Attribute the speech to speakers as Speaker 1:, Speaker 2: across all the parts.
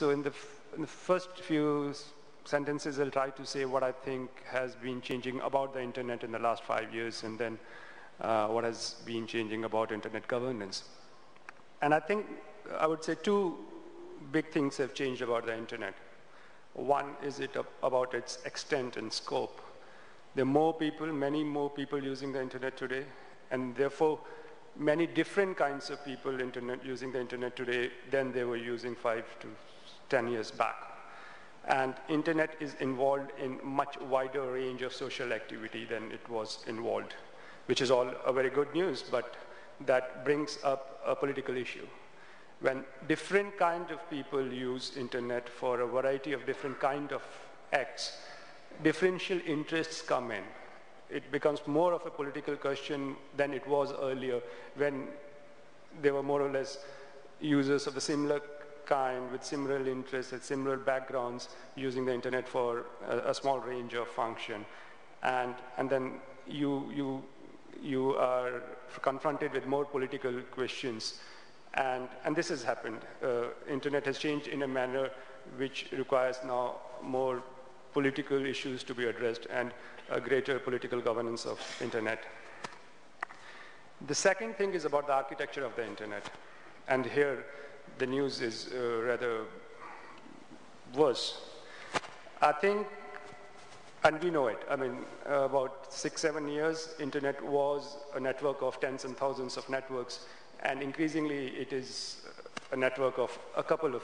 Speaker 1: So in the, in the first few sentences, I'll try to say what I think has been changing about the internet in the last five years, and then uh, what has been changing about internet governance. And I think I would say two big things have changed about the internet. One is it about its extent and scope. There are more people, many more people using the internet today, and therefore many different kinds of people internet, using the internet today than they were using five to 10 years back. And internet is involved in much wider range of social activity than it was involved, which is all a very good news, but that brings up a political issue. When different kind of people use internet for a variety of different kind of acts, differential interests come in. It becomes more of a political question than it was earlier when they were more or less users of the similar kind with similar interests and similar backgrounds using the internet for a, a small range of function. And, and then you, you, you are confronted with more political questions. And, and this has happened. Uh, internet has changed in a manner which requires now more political issues to be addressed and a greater political governance of internet. The second thing is about the architecture of the internet. And here, the news is uh, rather worse. I think, and we know it, I mean, uh, about six, seven years, internet was a network of tens and thousands of networks, and increasingly it is a network of a couple of,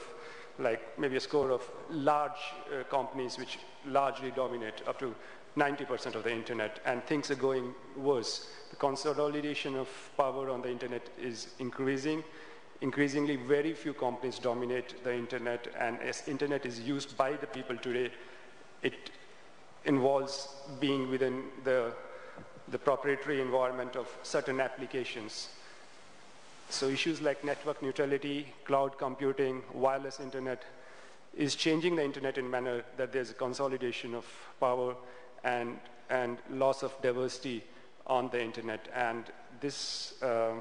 Speaker 1: like maybe a score of large uh, companies which largely dominate up to 90% of the internet, and things are going worse. The consolidation of power on the internet is increasing, increasingly very few companies dominate the internet and as internet is used by the people today, it involves being within the, the proprietary environment of certain applications. So issues like network neutrality, cloud computing, wireless internet is changing the internet in a manner that there's a consolidation of power and, and loss of diversity on the internet. And this, uh,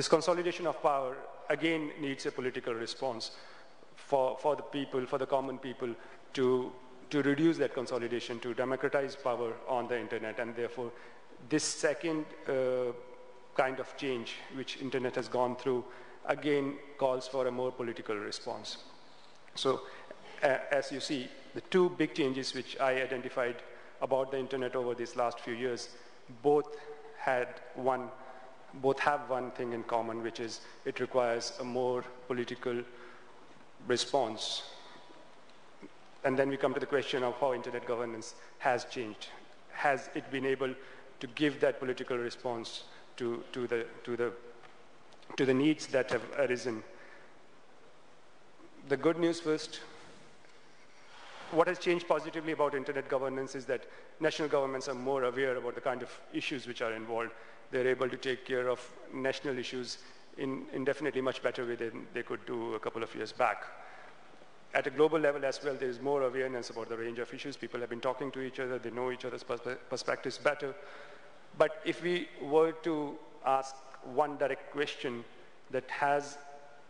Speaker 1: this consolidation of power, again, needs a political response for, for the people, for the common people, to, to reduce that consolidation, to democratize power on the internet, and therefore, this second uh, kind of change which internet has gone through, again, calls for a more political response. So, uh, as you see, the two big changes which I identified about the internet over these last few years, both had one both have one thing in common, which is it requires a more political response. And then we come to the question of how internet governance has changed. Has it been able to give that political response to, to, the, to, the, to the needs that have arisen? The good news first, what has changed positively about internet governance is that national governments are more aware about the kind of issues which are involved they're able to take care of national issues in, in definitely much better way than they could do a couple of years back. At a global level as well, there's more awareness about the range of issues. People have been talking to each other. They know each other's pers perspectives better. But if we were to ask one direct question that has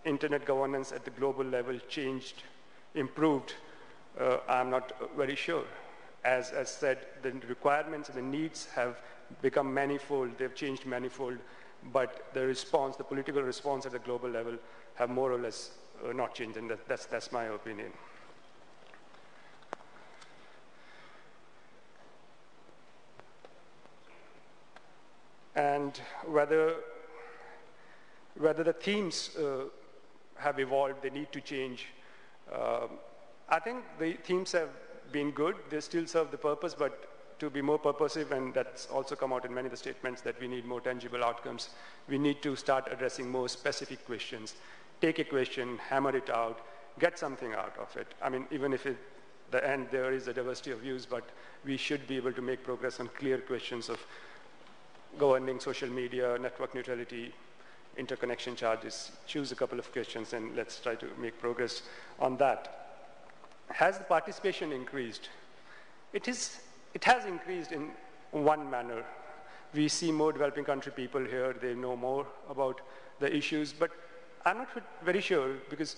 Speaker 1: internet governance at the global level changed, improved, uh, I'm not very sure. As, as said, the requirements and the needs have become manifold, they've changed manifold, but the response, the political response at the global level have more or less uh, not changed, and that, that's, that's my opinion. And whether, whether the themes uh, have evolved, they need to change. Uh, I think the themes have been good. They still serve the purpose, but to be more purposive, and that's also come out in many of the statements that we need more tangible outcomes. We need to start addressing more specific questions. Take a question, hammer it out, get something out of it. I mean, even if at the end there is a diversity of views, but we should be able to make progress on clear questions of governing social media, network neutrality, interconnection charges. Choose a couple of questions and let's try to make progress on that. Has the participation increased? It is it has increased in one manner. We see more developing country people here, they know more about the issues, but I'm not very sure because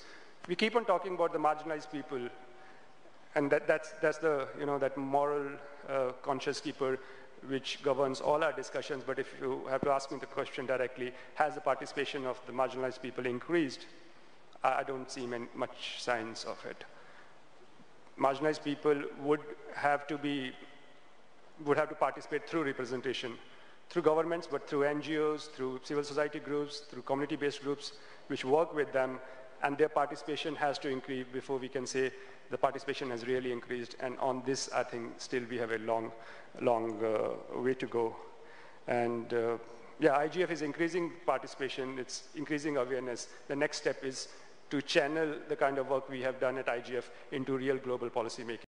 Speaker 1: we keep on talking about the marginalized people, and that, that's, that's the, you know, that moral uh, conscious keeper which governs all our discussions, but if you have to ask me the question directly, has the participation of the marginalized people increased? I, I don't see many, much signs of it. Marginalized people would have to be, would have to participate through representation, through governments, but through NGOs, through civil society groups, through community-based groups, which work with them, and their participation has to increase before we can say the participation has really increased. And on this, I think still we have a long, long uh, way to go. And uh, yeah, IGF is increasing participation, it's increasing awareness. The next step is to channel the kind of work we have done at IGF into real global policy making.